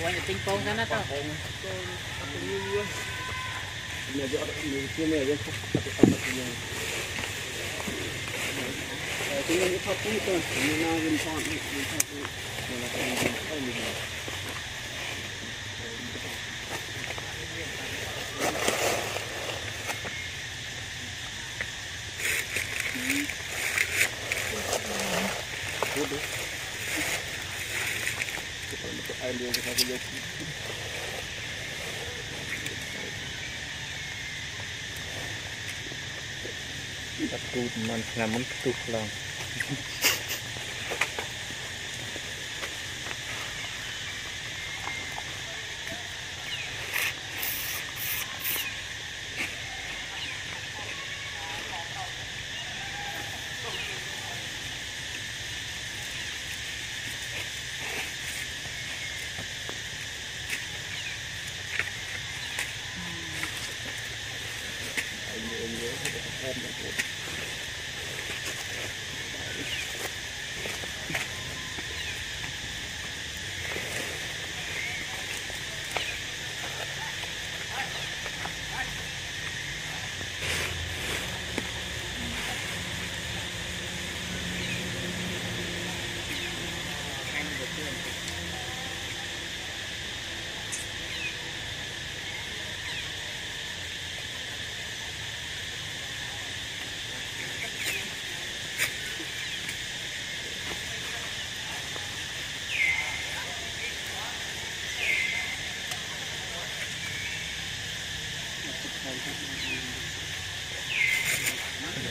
Buwan yung ping-pong ka na to. Medyo medyo medyo patapat yun. Tingnan niyo pa po ito. Tingnan namin pa. Tingnan namin pa. Tingnan namin pa. Das tut manchmal Mundstuch lang.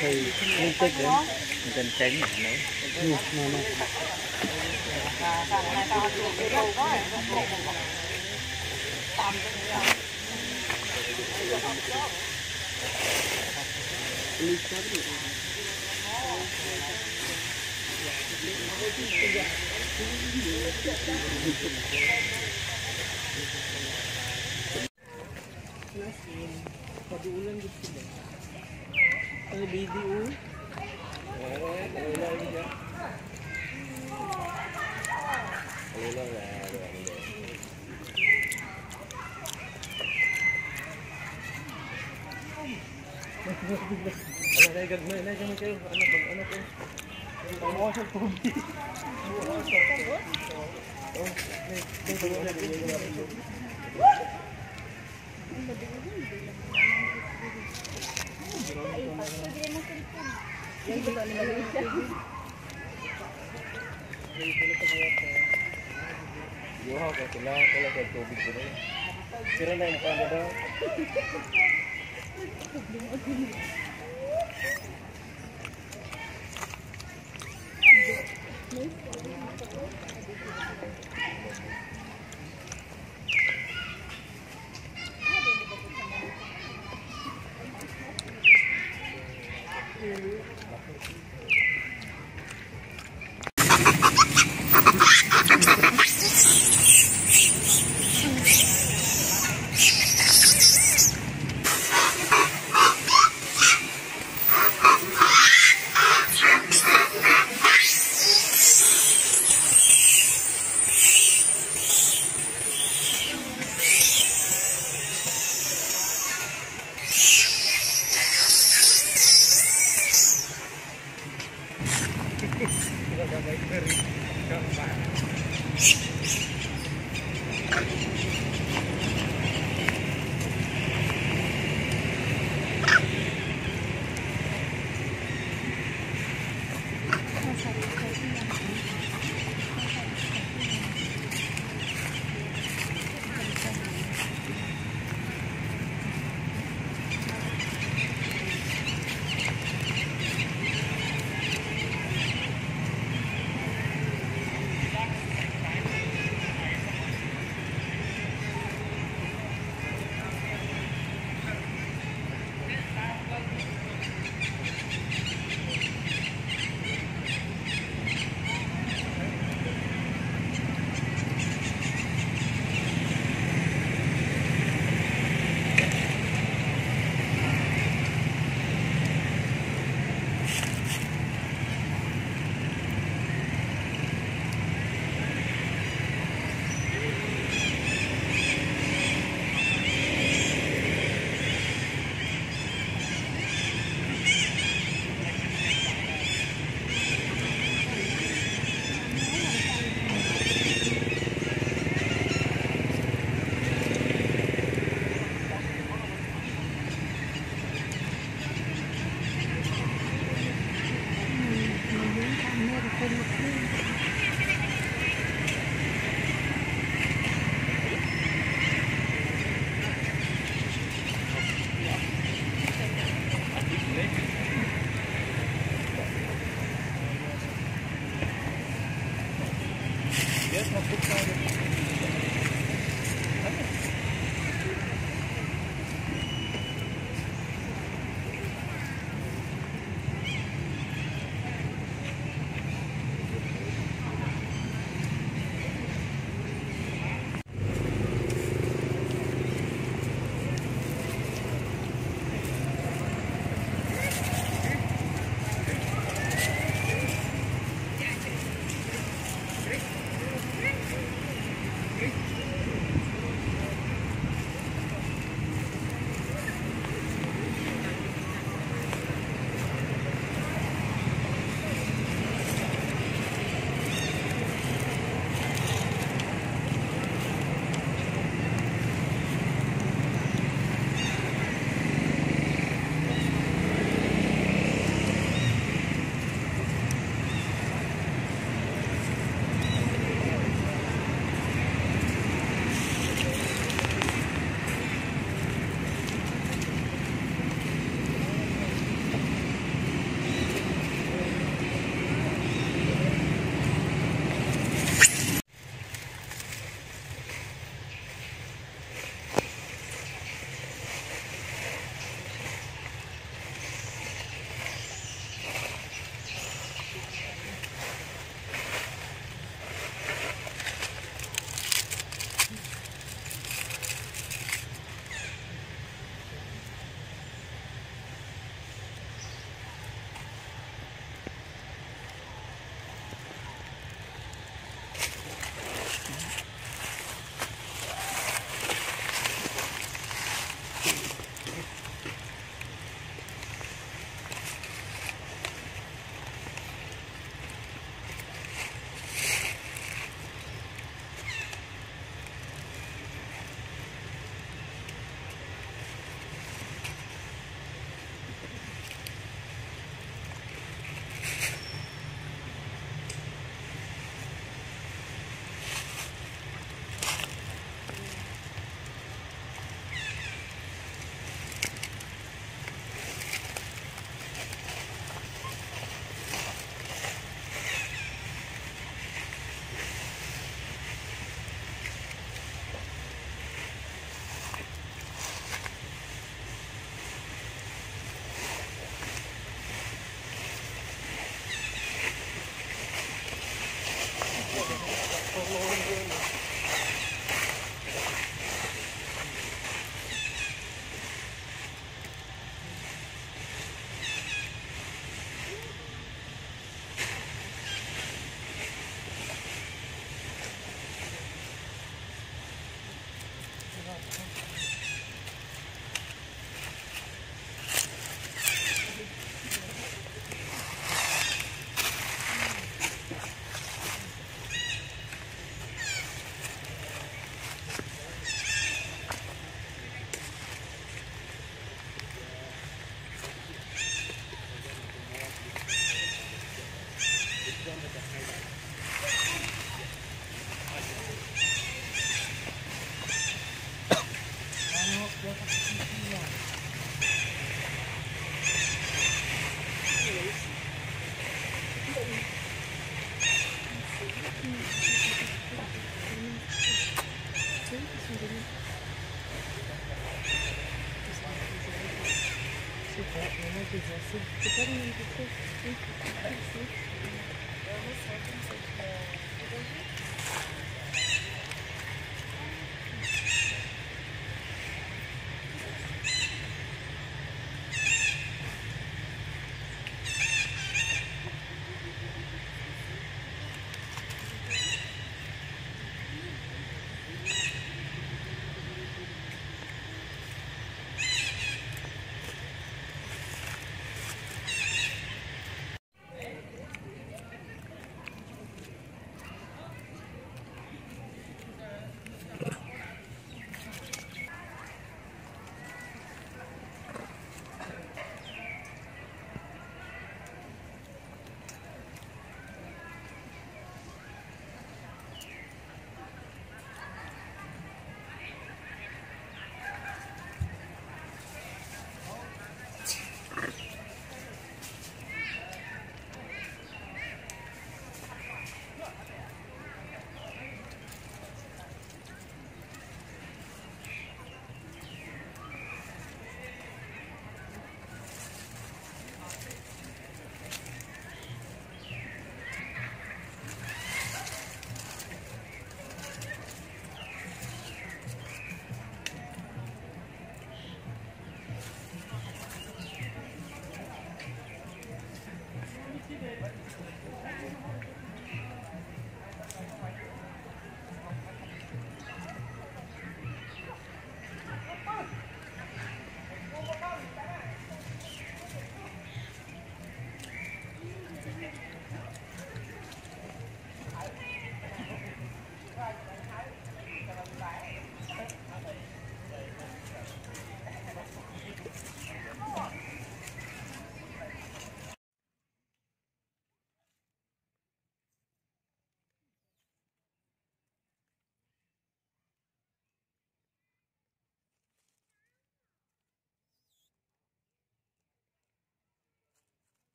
thì liên tích đến mình tránh một nữa nè nè Thank you. Paduulan gusto ba? Ang video. Ano na gagmay na kami kayo. Ano pag ano ko. Yo, ko sila ko sa tubig.